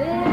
there.